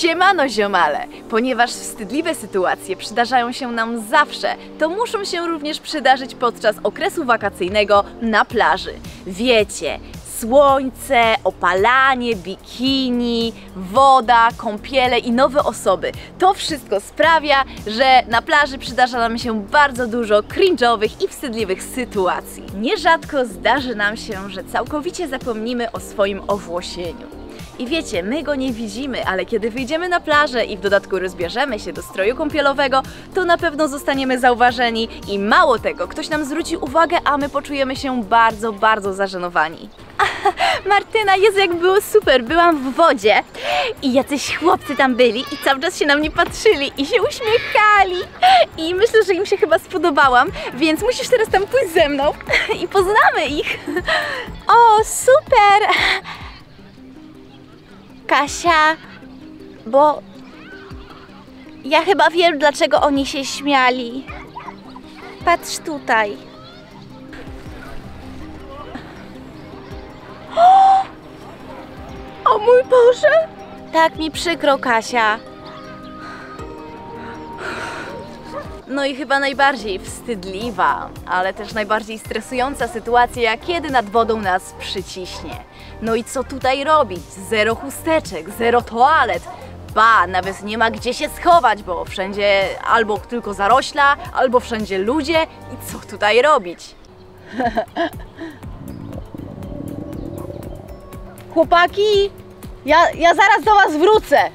Siemano ziomale! Ponieważ wstydliwe sytuacje przydarzają się nam zawsze, to muszą się również przydarzyć podczas okresu wakacyjnego na plaży. Wiecie, słońce, opalanie, bikini, woda, kąpiele i nowe osoby. To wszystko sprawia, że na plaży przydarza nam się bardzo dużo cringe'owych i wstydliwych sytuacji. Nierzadko zdarzy nam się, że całkowicie zapomnimy o swoim owłosieniu. I wiecie, my go nie widzimy, ale kiedy wyjdziemy na plażę i w dodatku rozbierzemy się do stroju kąpielowego, to na pewno zostaniemy zauważeni i mało tego, ktoś nam zwróci uwagę, a my poczujemy się bardzo, bardzo zażenowani. Martyna, Jezu, jak było super, byłam w wodzie i jacyś chłopcy tam byli i cały czas się na mnie patrzyli i się uśmiechali i myślę, że im się chyba spodobałam, więc musisz teraz tam pójść ze mną i poznamy ich. O, super! Kasia, bo ja chyba wiem, dlaczego oni się śmiali. Patrz tutaj. O mój Boże! Tak mi przykro, Kasia. No i chyba najbardziej wstydliwa, ale też najbardziej stresująca sytuacja, kiedy nad wodą nas przyciśnie. No i co tutaj robić? Zero chusteczek, zero toalet. Ba, nawet nie ma gdzie się schować, bo wszędzie albo tylko zarośla, albo wszędzie ludzie. I co tutaj robić? Chłopaki, ja, ja zaraz do was wrócę.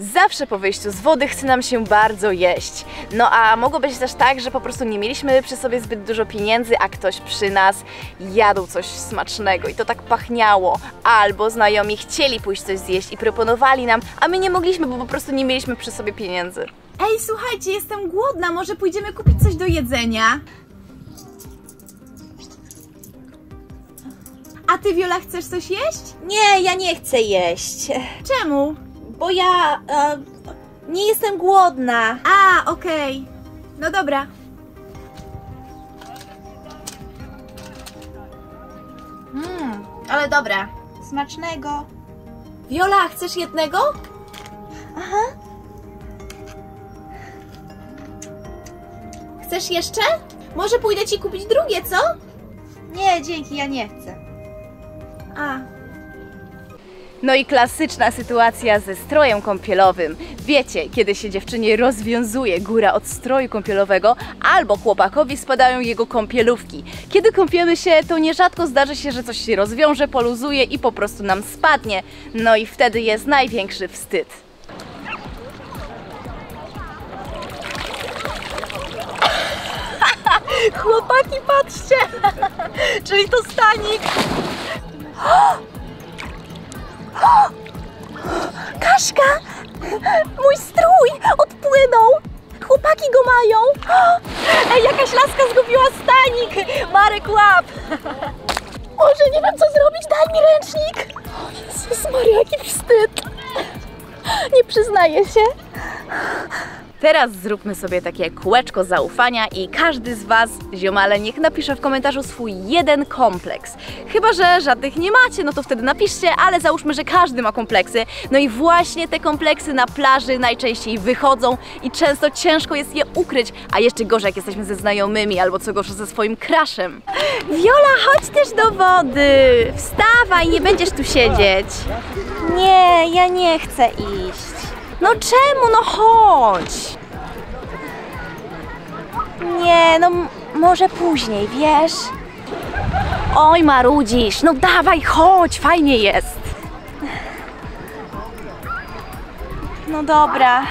Zawsze po wyjściu z wody chce nam się bardzo jeść. No a mogło być też tak, że po prostu nie mieliśmy przy sobie zbyt dużo pieniędzy, a ktoś przy nas jadł coś smacznego i to tak pachniało. Albo znajomi chcieli pójść coś zjeść i proponowali nam, a my nie mogliśmy, bo po prostu nie mieliśmy przy sobie pieniędzy. Ej, słuchajcie, jestem głodna, może pójdziemy kupić coś do jedzenia? A ty, Wiola, chcesz coś jeść? Nie, ja nie chcę jeść, Czemu? Bo ja e, nie jestem głodna. A, okej. No dobra. Mmm, ale dobra. Smacznego. Wiola, chcesz jednego? Aha. Chcesz jeszcze? Może pójdę ci kupić drugie, co? Nie, dzięki, ja nie chcę. A, No i klasyczna sytuacja ze strojem kąpielowym. Wiecie, kiedy się dziewczynie rozwiązuje góra od stroju kąpielowego, albo chłopakowi spadają jego kąpielówki. Kiedy kąpiemy się, to nierzadko zdarzy się, że coś się rozwiąże, poluzuje i po prostu nam spadnie. No i wtedy jest największy wstyd. Chłopaki, patrzcie! Czyli to stanik! Kaszka! Mój strój odpłynął! Chłopaki go mają! Ej, jakaś laska zgubiła stanik! Marek łap! Może nie wiem co zrobić, daj mi ręcznik! O Jezus Maria, jaki wstyd! Nie przyznaję się. Teraz zróbmy sobie takie kółeczko zaufania i każdy z Was, ziomale, niech napisze w komentarzu swój jeden kompleks. Chyba, że żadnych nie macie, no to wtedy napiszcie, ale załóżmy, że każdy ma kompleksy. No i właśnie te kompleksy na plaży najczęściej wychodzą i często ciężko jest je ukryć, a jeszcze gorzej jak jesteśmy ze znajomymi albo co gorsza ze swoim crushem. Wiola, chodź też do wody! Wstawaj, nie będziesz tu siedzieć. Nie, ja nie chcę iść. No czemu? No chodź. Nie, no może później, wiesz? Oj, marudzisz. No dawaj, chodź, fajnie jest. No dobra.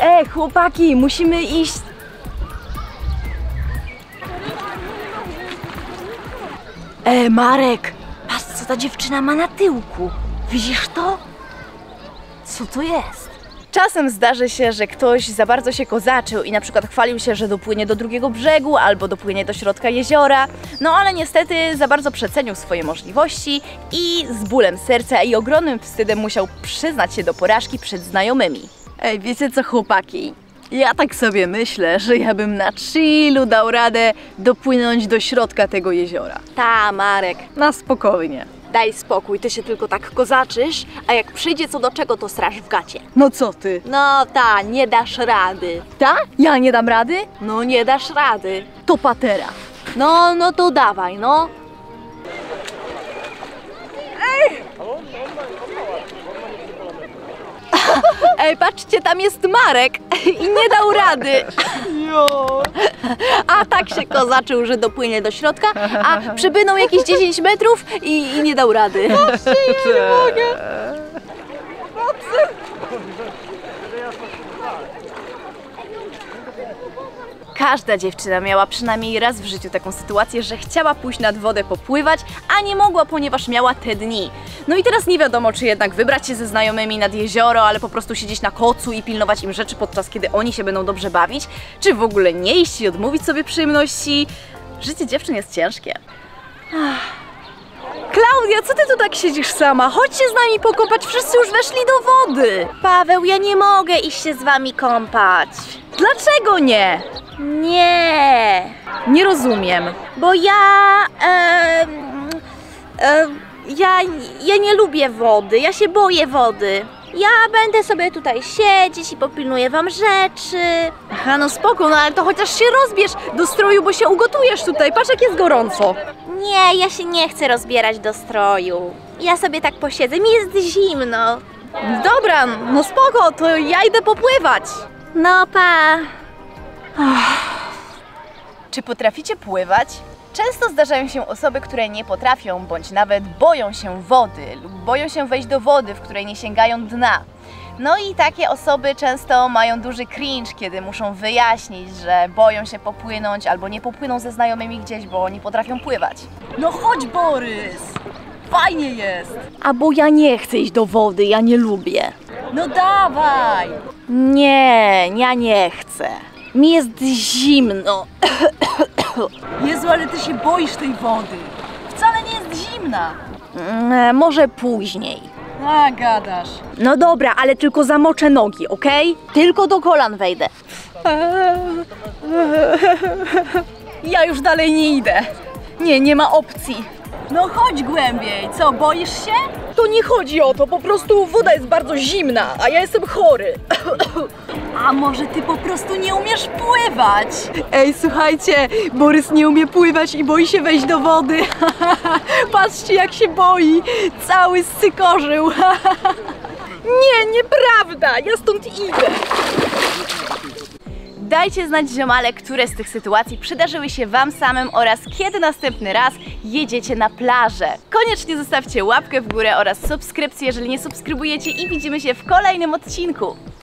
Ej, chłopaki, musimy iść. E, Marek, patrz co ta dziewczyna ma na tyłku. Widzisz to? Co to jest? Czasem zdarzy się, że ktoś za bardzo się kozaczył i na przykład chwalił się, że dopłynie do drugiego brzegu albo dopłynie do środka jeziora, no ale niestety za bardzo przecenił swoje możliwości i z bólem serca i ogromnym wstydem musiał przyznać się do porażki przed znajomymi. Ej, wiecie co chłopaki? Ja tak sobie myślę, że ja bym na chillu dał radę dopłynąć do środka tego jeziora. Ta, Marek. Na spokojnie. Daj spokój, ty się tylko tak kozaczysz, a jak przyjdzie co do czego, to straż w gacie. No co ty? No ta, nie dasz rady. Ta? Ja nie dam rady? No nie dasz rady. To patera. No, no to dawaj, no. Ej, patrzcie, tam jest Marek i nie dał rady. A tak się kozaczył, że dopłynie do środka, a przybynął jakieś 10 metrów i, i nie dał rady. Każda dziewczyna miała przynajmniej raz w życiu taką sytuację, że chciała pójść nad wodę popływać, a nie mogła, ponieważ miała te dni. No i teraz nie wiadomo, czy jednak wybrać się ze znajomymi nad jezioro, ale po prostu siedzieć na kocu i pilnować im rzeczy podczas kiedy oni się będą dobrze bawić, czy w ogóle nie iść i odmówić sobie przyjemności. Życie dziewczyn jest ciężkie. Ach. Klaudia, co ty tu tak siedzisz sama? Chodźcie z nami pokąpać, wszyscy już weszli do wody. Paweł, ja nie mogę iść się z wami kąpać. Dlaczego nie? Nie, Nie rozumiem. bo ja... em, em, ja, ja nie lubię wody, ja się boję wody. Ja będę sobie tutaj siedzieć i popilnuję wam rzeczy. Aha, no spoko, no ale to chociaż się rozbierz do stroju, bo się ugotujesz tutaj. Patrz, jak jest gorąco. Nie, ja się nie chcę rozbierać do stroju. Ja sobie tak posiedzę, mi jest zimno. Dobra, no spoko, to ja idę popływać. No pa. Czy potraficie pływać? Często zdarzają się osoby, które nie potrafią, bądź nawet boją się wody lub boją się wejść do wody, w której nie sięgają dna. No i takie osoby często mają duży cringe, kiedy muszą wyjaśnić, że boją się popłynąć albo nie popłyną ze znajomymi gdzieś, bo nie potrafią pływać. No chodź, Borys! Fajnie jest! A bo ja nie chcę iść do wody, ja nie lubię. No dawaj! Nie, ja nie chcę. Mi jest zimno. Jezu, ale ty się boisz tej wody. Wcale nie jest zimna. Mm, Może później. A, gadasz. No dobra, ale tylko zamoczę nogi, okej? Tylko do kolan wejdę. Ja już dalej nie idę. Nie, nie ma opcji. No chodź głębiej. Co, boisz się? To nie chodzi o to, po prostu woda jest bardzo zimna, a ja jestem chory. A może ty po prostu nie umiesz pływać? Ej, słuchajcie, Borys nie umie pływać i boi się wejść do wody. Patrzcie, jak się boi. Cały sykorzył. nie, nieprawda. Ja stąd idę. Dajcie znać ziomale, które z tych sytuacji przydarzyły się Wam samym oraz kiedy następny raz jedziecie na plażę. Koniecznie zostawcie łapkę w górę oraz subskrypcję, jeżeli nie subskrybujecie i widzimy się w kolejnym odcinku.